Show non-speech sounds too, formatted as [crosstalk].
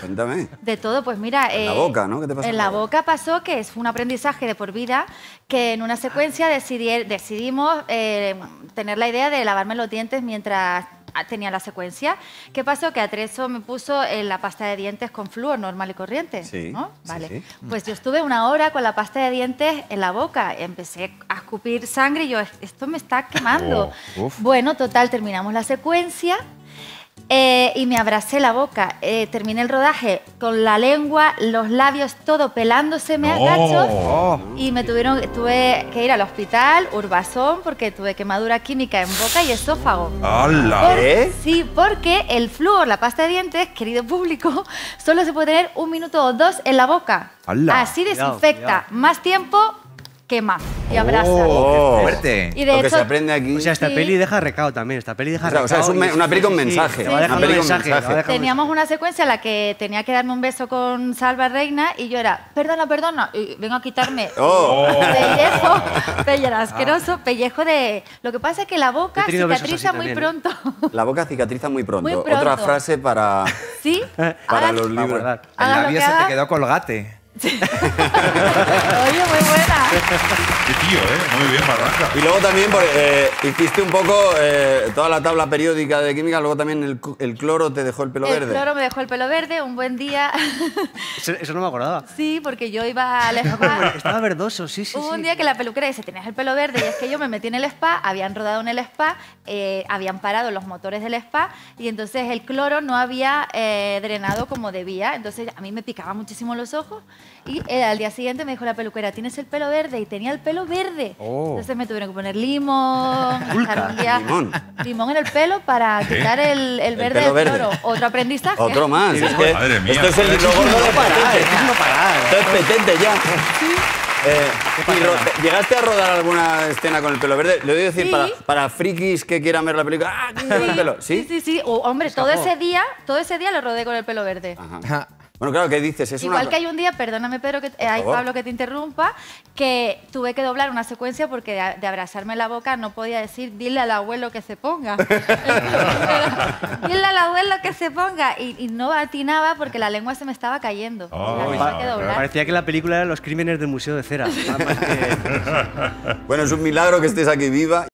Cuéntame. [laughs] De todo, pues mira... En la boca, ¿no? ¿Qué te pasó En la boca pasó que es un aprendizaje de por vida que en una secuencia decidí- decidimos eh, tener la idea de lavarme los dientes mientras tenía la secuencia. ¿Qué pasó? Que Atrezo me puso eh, la pasta de dientes con flúor normal y corriente, Sí, ¿no? Vale. sí. Pues yo estuve una hora con la pasta de dientes en la boca. Empecé a escupir sangre y yo, esto me está quemando. Oh. Bueno, total, terminamos la secuencia. Eh, y me abracé la boca. Eh, terminé el rodaje con la lengua, los labios, todo pelándose, me agacho. Oh. Y me tuvieron, tuve que ir al hospital, Urbazón, porque tuve quemadura química en boca y esófago. ¡Hala! Por- ¿Eh? Sí, porque el flúor, la pasta de dientes, querido público, [laughs] solo se puede tener un minuto o dos en la boca. ¡Hala! Así Cuidado, desinfecta. cuidado. Más tiempo, quema y abraza. Oh, ¡Qué fuerte! Y de Lo que hecho, se aprende aquí. O sea, esta Sí. peli deja recado también. Esta peli deja O sea, o sea, recado. es un una peli con sí, mensaje. Una peli con Teníamos una secuencia en la que tenía que darme un beso con Salva Reina y yo era, perdona, perdona, y vengo a quitarme [laughs] Oh. pellejo, [laughs] pellejo asqueroso, pellejo de... Lo que pasa es que la boca cicatriza muy también, ¿eh? pronto. [laughs] La boca cicatriza muy pronto. Muy Otra frase para, ¿Sí? para Hagan- los Para libros. lo labio que se te quedó colgate. [laughs] Oye, muy buena. Qué tío, ¿eh? Muy bien, Barranca. Y luego también porque, eh, hiciste un poco eh, toda la tabla periódica de química, luego también el, el cloro te dejó el pelo El verde. cloro me dejó el pelo verde, un buen día. [laughs] Eso, eso no me acordaba. sí, porque yo iba al spa. [laughs] Estaba verdoso, sí, sí. Hubo sí. un día que la peluquera dice, tenías el pelo verde, y es que yo me metí en el spa, habían rodado en el spa, eh, habían parado los motores del spa, y entonces el cloro no había eh, drenado como debía, entonces a mí me picaba muchísimo los ojos, y eh, al día siguiente me dijo la peluquera, tienes el pelo verde, y tenía el pelo verde. Oh. Entonces me tuvieron que poner limón, [laughs] un día- Limón. limón en el pelo para quitar el, el verde del verde. cloro. Otro aprendizaje. Otro más. es que Madre mía. Esto es el logo no parar. Esto es petente ya. Eh, y ¿Llegaste a rodar alguna escena con el pelo verde? Le voy a decir Sí. para, para frikis que quieran ver la película. ¡Ah, lleva el pelo! ¿Sí? Sí, sí, sí. Hombre, todo ese día, todo ese día lo rodé con el pelo verde. Ajá. Bueno, claro, ¿qué dices? Es Igual una... que hay un día, perdóname Pedro, que, eh, ay, favor. Pablo, que te interrumpa, que tuve que doblar una secuencia porque de, de abrazarme la boca no podía decir, dile al abuelo que se ponga. [laughs] dile al abuelo que se ponga. Y, y no atinaba porque la lengua se me estaba cayendo. Oh, que. Parecía que la película era Los crímenes del Museo de Cera. [laughs] Que- Bueno, es un milagro que estés aquí viva.